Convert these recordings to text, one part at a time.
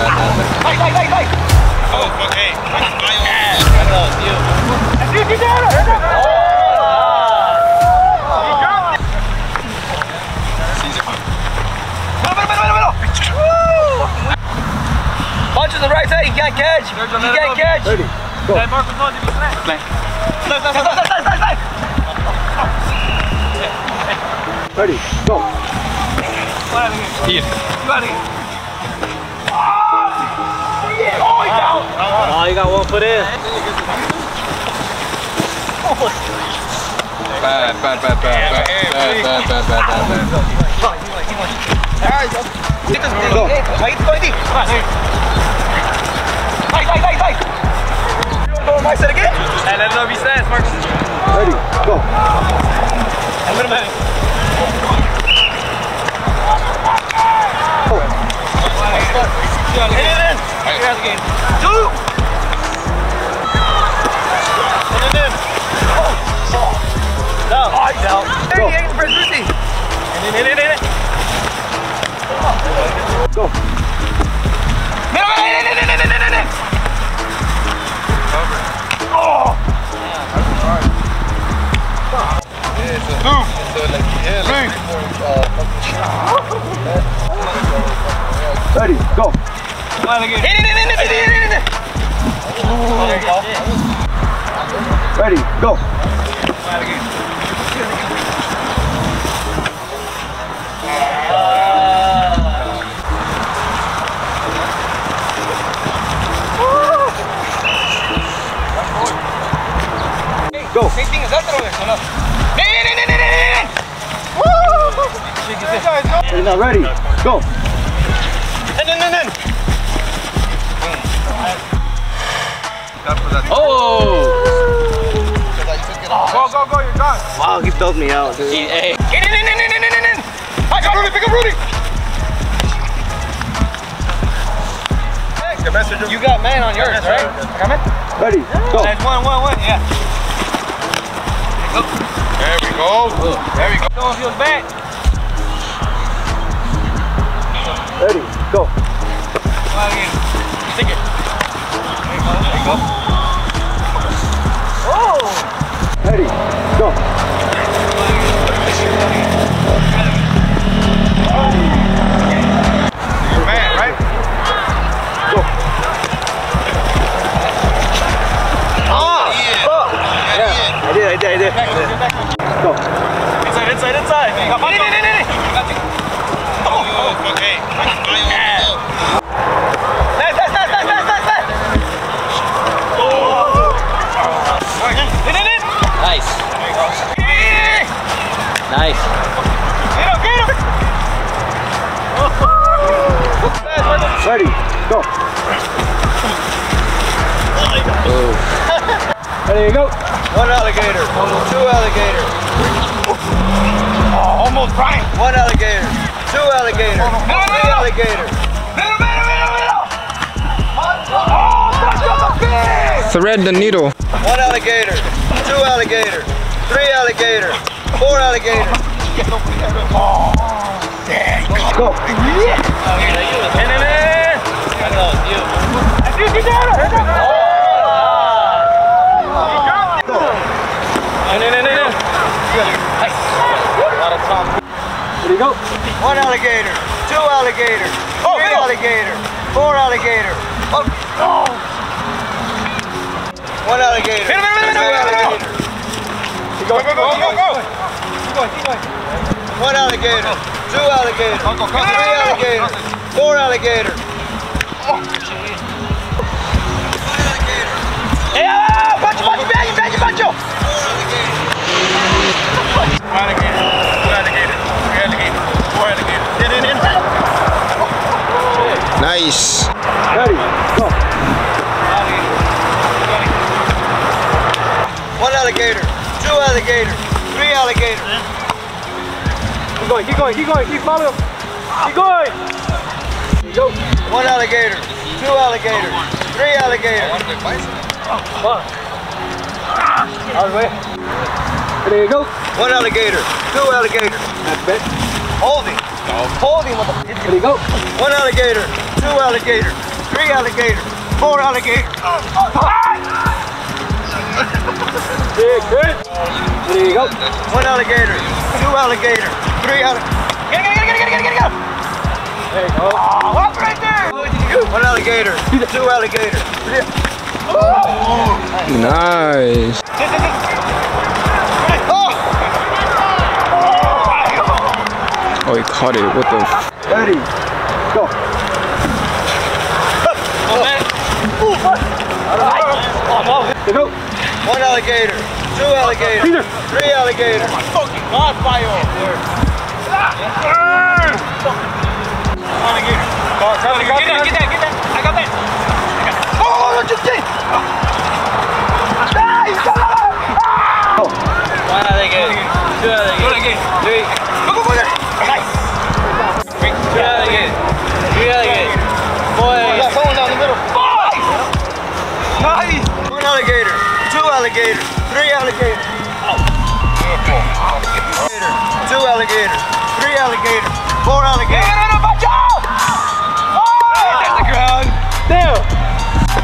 that happen. Fight, fight, fight, fight! Oh, okay. My own. Yeah. Oh, you. You did it! Oh! He dropped it! Caesar. Middle, middle, the right side, he can't catch! He can't catch! Ready, go. Dai, Marco, Ready, go. Here. You got one foot in. Bad, bad, bad, bad, bad, bad, bad, bad, bad, bad. Go go. Two. I know. Go. In, in, in, in, in. Go. In, in, in, in, in, in, in. Over. Oh. Yeah, that's hard. No. so like, yeah, like, uh, Ready, go. Ready, go. Ready, now ready, go. In, in, in, in. Oh! Go, go, go, you're done. Wow, he felt me out, dude. Hey. In, in, in, in, in, in, in, in. Pick up Rudy, pick up Rudy. You got man on yours, right? Come in. Ready, go. That's one, one, one, yeah. There we go. There we go. No one feels bad. Ready, go. Stick go, there go. Oh! Ready, go. Ready, go. There you go. One alligator, two alligator. Oh, almost Brian. One alligator, two alligator, three alligator. Middle, middle, middle, middle. Oh, touch on the fish. Thread the needle. One alligator, two alligator, three alligator, four alligator. Oh, dang. Go. In, got a deal. Dude, you got it! Oh! Go! No, no, no, no. Nice. A lot of top. Here you go. One alligator, two alligator, oh, three go. alligator, four alligator. Oh! oh. One alligator. Hit him, hit him, hit him, hit him. Go, go, go, go, go, go. go. go. go. go. go. go. One alligator, two Go. three alligators, four alligators. Nice. Ready, go. One alligator, two alligator, three alligator. Keep going, keep going, keep going, keep following. Keep going. Go. One alligator, two alligator, three alligator. All the way. There you go. One alligator, two alligator. That's it. Holding. Holding, motherfucker. There you go. One alligator, two alligator, three alligator, four alligator. Big hit. There you go. One alligator, two alligator, three alligator. Get it, get it, get it, get it, get it, get it. There you go. Oh. One alligator, two alligator, three. Nice. Oh, Oh, he caught it. What the? F- Ready. Go. There you go. one alligator, two alligator, Peter. three alligator. Fucking God fire there. Alligator. Get that, get that, get that. I got that. Oh, you did? Nice! One alligator, three. There. Nice. Two alligator, three alligator, four alligator. Someone down the middle. Nice. Nice. One alligator, two alligator, three alligator. Alligator, Two alligator, three alligator, four alligator. No,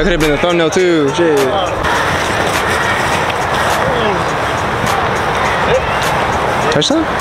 that could have been a thumbnail too. Shit. Touchdown?